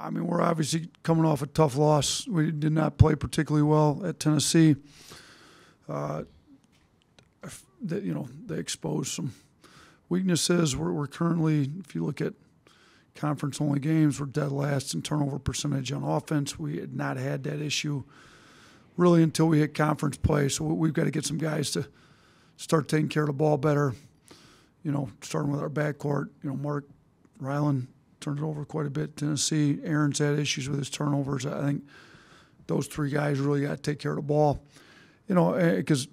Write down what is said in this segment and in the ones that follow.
I mean, we're obviously coming off a tough loss. We did not play particularly well at Tennessee. Uh, that you know they exposed some weaknesses. We're, we're currently, if you look at conference only games, we're dead last in turnover percentage on offense. We had not had that issue really until we hit conference play. So we've got to get some guys to start taking care of the ball better. You know, starting with our backcourt. You know, Mark Rylan turned it over quite a bit. Tennessee, Aaron's had issues with his turnovers. I think those three guys really got to take care of the ball. You know, because eh,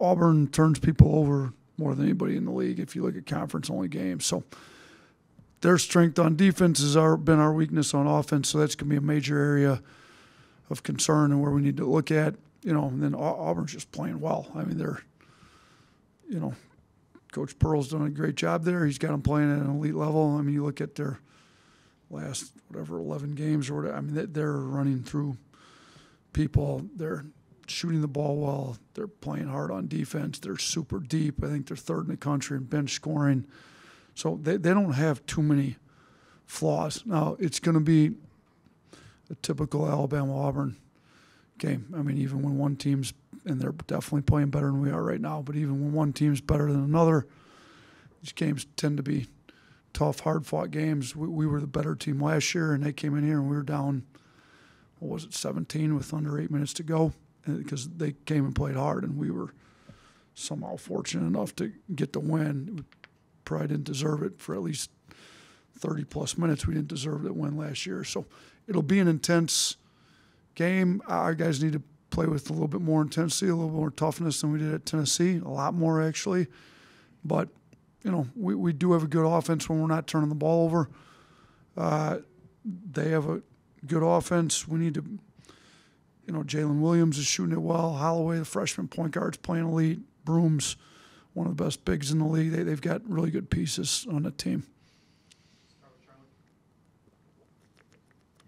Auburn turns people over more than anybody in the league if you look at conference only games. So their strength on defense has been our weakness on offense. So that's going to be a major area of concern and where we need to look at. You know, and then Auburn's just playing well. I mean, they're, you know, Coach Pearl's done a great job there. He's got them playing at an elite level. I mean, you look at their last whatever 11 games or whatever. I mean, they're running through people. They're shooting the ball well. They're playing hard on defense. They're super deep. I think they're third in the country in bench scoring. So they, they don't have too many flaws. Now, it's going to be a typical Alabama Auburn game. I mean, even when one team's, and they're definitely playing better than we are right now, but even when one team's better than another, these games tend to be tough, hard fought games. We, we were the better team last year, and they came in here and we were down, what was it, 17 with under eight minutes to go because they came and played hard, and we were somehow fortunate enough to get the win. We probably didn't deserve it for at least 30 plus minutes. We didn't deserve that win last year. So it'll be an intense game. Our guys need to play with a little bit more intensity, a little more toughness than we did at Tennessee, a lot more actually. But, you know, we, we do have a good offense when we're not turning the ball over. Uh, they have a good offense. We need to you know, Jaylin Williams is shooting it well. Holloway, the freshman point guard, is playing elite. Broome's, one of the best bigs in the league. They, they've got really good pieces on the team.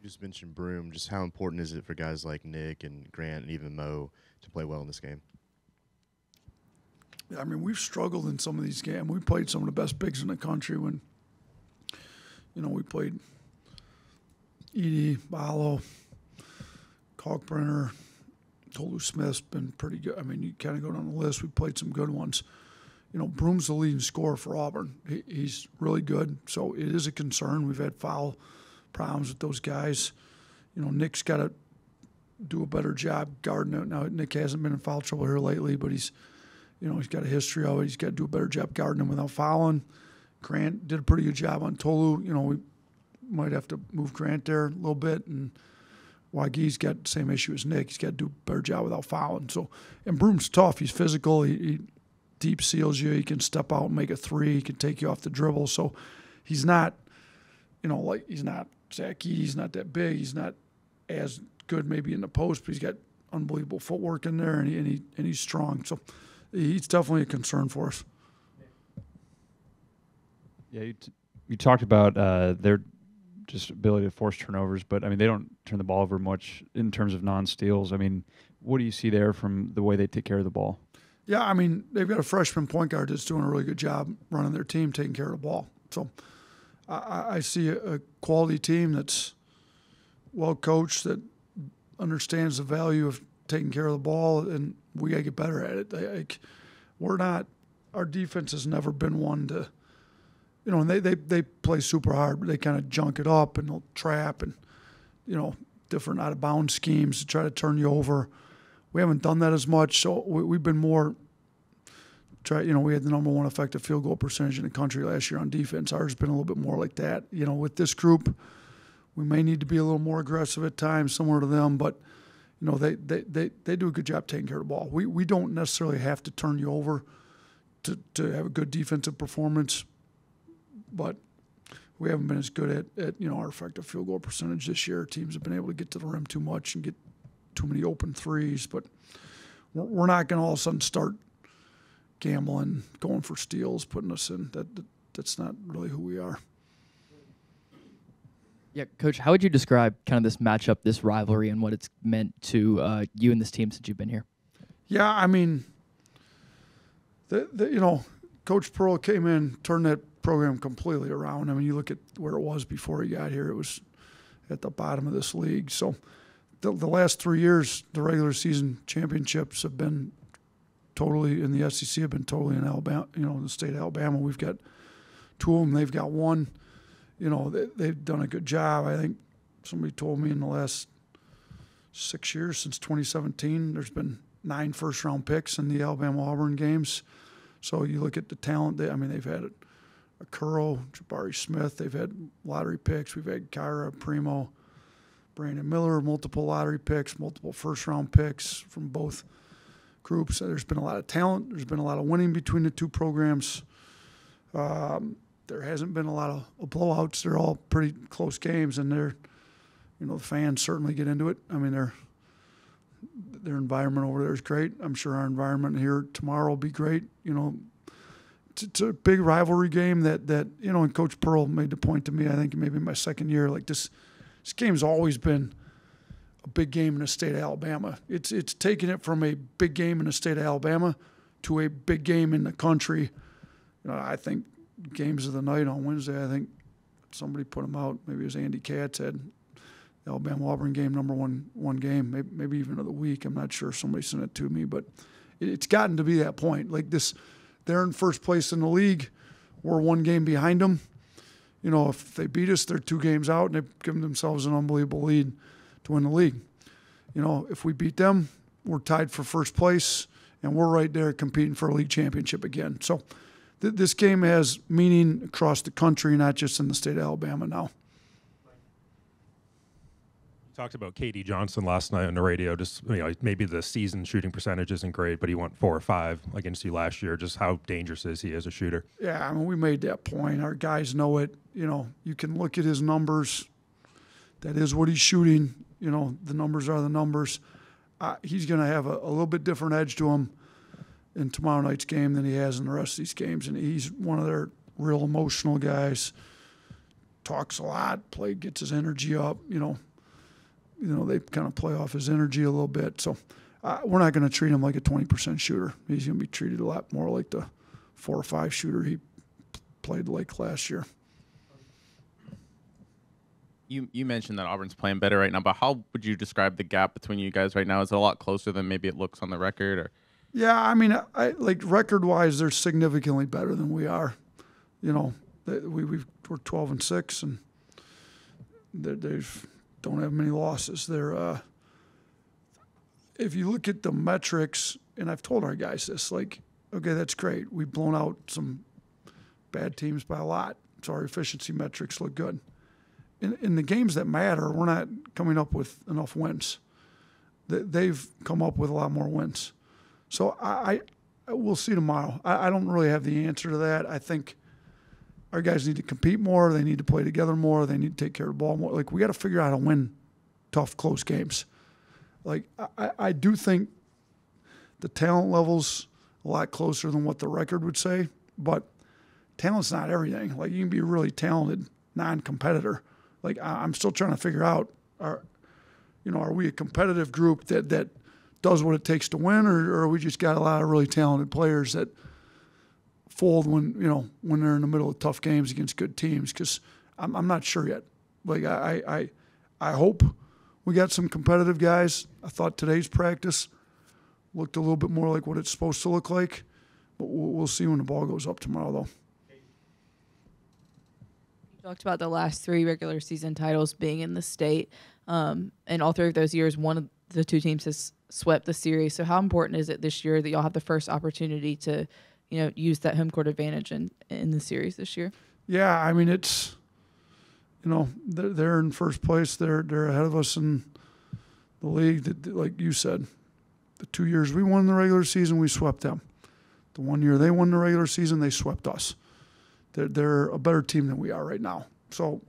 Just mentioned Broome. Just how important is it for guys like Nick and Grant and even Mo to play well in this game? I mean, we've struggled in some of these games. We played some of the best bigs in the country when, you know, we played Edey, Ballo, Kalkbrenner, Tolu Smith's been pretty good. I mean, you kind of go down the list. We played some good ones. You know, Broome's the leading scorer for Auburn. He, he's really good. So it is a concern. We've had foul problems with those guys. You know, Nick's got to do a better job guarding it. Now, Nick hasn't been in foul trouble here lately, but he's, you know, he's got a history of it. He's got to do a better job guarding him without fouling. Grant did a pretty good job on Tolu. You know, we might have to move Grant there a little bit and – Wague's got the same issue as Nick. He's got to do a better job without fouling. So, and Broome's tough. He's physical. He, he, deep seals you. He can step out and make a three. He can take you off the dribble. So, he's not, you know, like he's not Zach He's not that big. He's not as good maybe in the post, but he's got unbelievable footwork in there, and, he, and, he, and he's strong. So, he's definitely a concern for us. Yeah, you, t- you talked about uh, their just ability to force turnovers. But I mean, they don't turn the ball over much in terms of non-steals. I mean, what do you see there from the way they take care of the ball? Yeah, I mean, they've got a freshman point guard that's doing a really good job running their team, taking care of the ball. So I, I see a, quality team that's well coached, that understands the value of taking care of the ball, and we got to get better at it. Like, we're not, our defense has never been one to – you know, and they, they, they play super hard, but they kind of junk it up and they'll trap and, you know, different out of bounds schemes to try to turn you over. We haven't done that as much, so we, have been more. Try, you know, we had the number one effective field goal percentage in the country last year on defense. Ours has been a little bit more like that. You know, with this group, we may need to be a little more aggressive at times, similar to them, but you know, they, they, they, they do a good job taking care of the ball. We, we don't necessarily have to turn you over to, to have a good defensive performance but we haven't been as good at, at you know our effective field goal percentage this year. Teams have been able to get to the rim too much and get too many open threes, but we're not going to all of a sudden start gambling, going for steals, putting us in. That, that that's not really who we are. Yeah, coach, how would you describe kind of this matchup, this rivalry, and what it's meant to uh, you and this team since you've been here? Yeah, I mean, the, the, you know, Coach Pearl came in, turned that program completely around. I mean, you look at where it was before he got here; it was at the bottom of this league. So, the, the last three years, the regular season championships have been totally in the SEC. Have been totally in Alabama. You know, in the state of Alabama. We've got two of them. They've got one. You know, they, they've done a good job. I think somebody told me in the last six years since 2017, there's been nine first round picks in the Alabama Auburn games. So you look at the talent. They, I mean, they've had a Curl, Jabari Smith. They've had lottery picks. We've had Kira Primo, Brandon Miller, multiple lottery picks, multiple first round picks from both groups. There's been a lot of talent. There's been a lot of winning between the two programs. Um, there hasn't been a lot of blowouts. They're all pretty close games, and they're, you know, the fans certainly get into it. I mean, they're their environment over there is great. I'm sure our environment here tomorrow will be great. You know, it's, it's a big rivalry game that that you know. And Coach Pearl made the point to me. I think maybe my second year, like this, this game's always been a big game in the state of Alabama. It's it's taken it from a big game in the state of Alabama to a big game in the country. You know, I think games of the night on Wednesday. I think somebody put them out. Maybe it was Andy Katz had the Alabama Auburn game, number one one game, maybe, maybe even of the week. I'm not sure. Somebody sent it to me, but it, it's gotten to be that point. Like this, they're in first place in the league. We're one game behind them. You know, if they beat us, they're two games out, and they've given themselves an unbelievable lead to win the league. You know, if we beat them, we're tied for first place, and we're right there competing for a league championship again. So th- this game has meaning across the country, not just in the state of Alabama now. talked about KD Johnson last night on the radio. Just you know, maybe the season shooting percentage isn't great, but he went four or five against you last year. Just how dangerous is he as a shooter? Yeah, I mean, we made that point. Our guys know it. You know, you can look at his numbers. That is what he's shooting. You know, the numbers are the numbers. He's going to have a, a little bit different edge to him in tomorrow night's game than he has in the rest of these games. And he's one of their real emotional guys. Talks a lot, play gets his energy up. You know, you know they kind of play off his energy a little bit. So uh, we're not going to treat him like a 20% shooter. He's going to be treated a lot more like the four or five shooter he played like last year. You you mentioned that Auburn's playing better right now, but how would you describe the gap between you guys right now? Is it a lot closer than maybe it looks on the record, or? Yeah, I mean, I like record wise, they're significantly better than we are. You know, they, we we we're 12 and six, and they they've don't have many losses. They're uh, if you look at the metrics, and I've told our guys this, like, okay, that's great. We've blown out some bad teams by a lot, so our efficiency metrics look good. In, in the games that matter, we're not coming up with enough wins. They- They've come up with a lot more wins. So I, I we'll see tomorrow. I, I don't really have the answer to that. I think our guys need to compete more. They need to play together more. They need to take care of the ball more. Like we got to figure out how to win tough, close games. Like I- I, I do think the talent levels a lot closer than what the record would say, but talent's not everything. Like you can be really talented non-competitor. Like I'm still trying to figure out are you know are we a competitive group that that does what it takes to win, or, or we just got a lot of really talented players that fold when you know when they're in the middle of tough games against good teams? Because I'm, I'm not sure yet. Like I, I I I hope we got some competitive guys. I thought today's practice looked a little bit more like what it's supposed to look like, but we'll, we'll see when the ball goes up tomorrow, though. Talked about the last three regular season titles being in the state, um, and all three of those years, one of the two teams has swept the series. So, how important is it this year that y'all have the first opportunity to, you know, use that home court advantage in in the series this year? Yeah, I mean it's, you know, they're, they're in first place. They're they're ahead of us in the league. Like you said, the two years we won the regular season, we swept them. The one year they won the regular season, they swept us. They're they're a better team than we are right now. So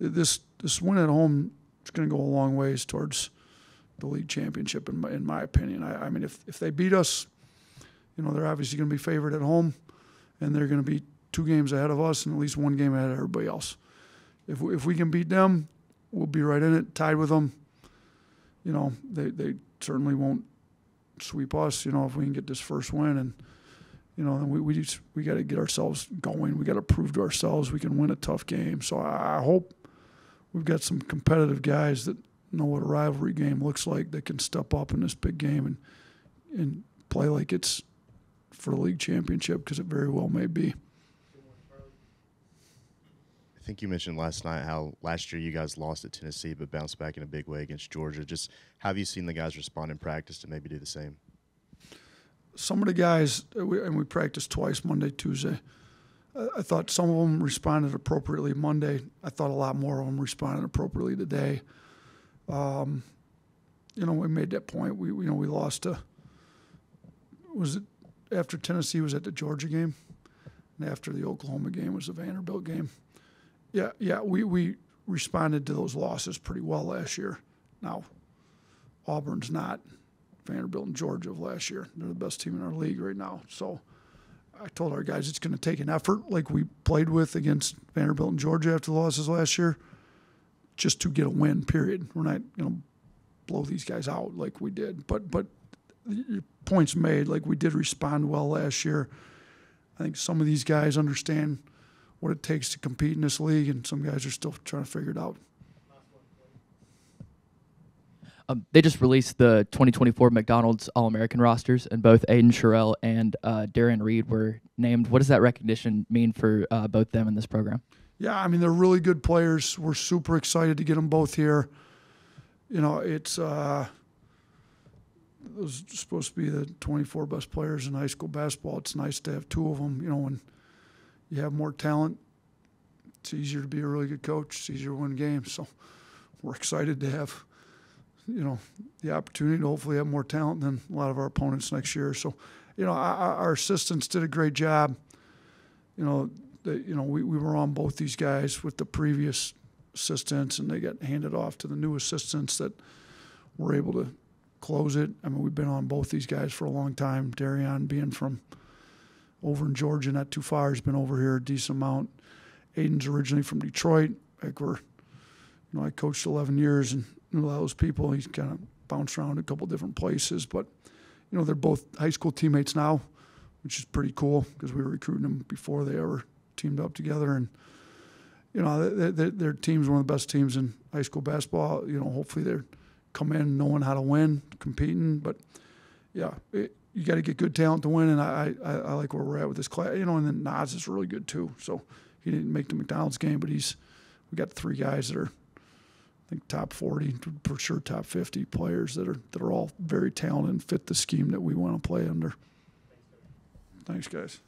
this this win at home is going to go a long ways towards the league championship, in my, in my opinion. I, I mean, if if they beat us, you know, they're obviously going to be favored at home, and they're going to be two games ahead of us and at least one game ahead of everybody else. If we, if we can beat them, we'll be right in it, tied with them. You know, they, they certainly won't sweep us. You know, if we can get this first win, and you know, we we just, we got to get ourselves going. We got to prove to ourselves we can win a tough game. So I, I hope we've got some competitive guys that know what a rivalry game looks like that can step up in this big game and and play like it's for the league championship because it very well may be. I think you mentioned last night how last year you guys lost at Tennessee but bounced back in a big way against Georgia. Just have you seen the guys respond in practice to maybe do the same? Some of the guys, uh, and we practiced twice Monday, Tuesday. I- thought some of them responded appropriately Monday. I thought a lot more of them responded appropriately today. Um, you know, we made that point. We, you know, we lost to, was it after Tennessee was at the Georgia game? And after the Oklahoma game was the Vanderbilt game. Yeah, yeah, we, we responded to those losses pretty well last year. Now, Auburn's not Vanderbilt and Georgia of last year. They're the best team in our league right now. So I told our guys it's going to take an effort like we played with against Vanderbilt and Georgia after the losses last year just to get a win, period. We're not going to blow these guys out like we did. But, but points made, like we did respond well last year. I think some of these guys understand what it takes to compete in this league, and some guys are still trying to figure it out. Um, they just released the 2024 McDonald's All American rosters, and both Aden Sherrell and uh, Derrion Reid were named. What does that recognition mean for uh, both them in this program? Yeah, I mean they're really good players. We're super excited to get them both here. You know, it's uh, those are supposed to be the 24 best players in high school basketball. It's nice to have two of them. You know, when you have more talent, it's easier to be a really good coach. It's easier to win games. So we're excited to have, you know, the opportunity to hopefully have more talent than a lot of our opponents next year. So, you know, our, our assistants did a great job. You know, they, you know, we, we were on both these guys with the previous assistants, and they got handed off to the new assistants that were able to close it. I mean, we've been on both these guys for a long time. Derrion being from over in Georgia, not too far, has been over here a decent amount. Aden's originally from Detroit. Like we're, you know, I coached 11 years and knew a of those people. He's kind of bounced around a couple different places, but you know, they're both high school teammates now, which is pretty cool because we were recruiting them before they ever teamed up together. And you know, their, their, their team's one of the best teams in high school basketball. You know, hopefully they're come in knowing how to win, competing. But yeah, it, you got to get good talent to win, and I, I I like where we're at with this class. You know, and then Naas is really good too. So he didn't make the McDonald's game, but he's we got three guys that are I think top 40 for sure top 50 players that are that are all very talented and fit the scheme that we want to play under. Thanks guys.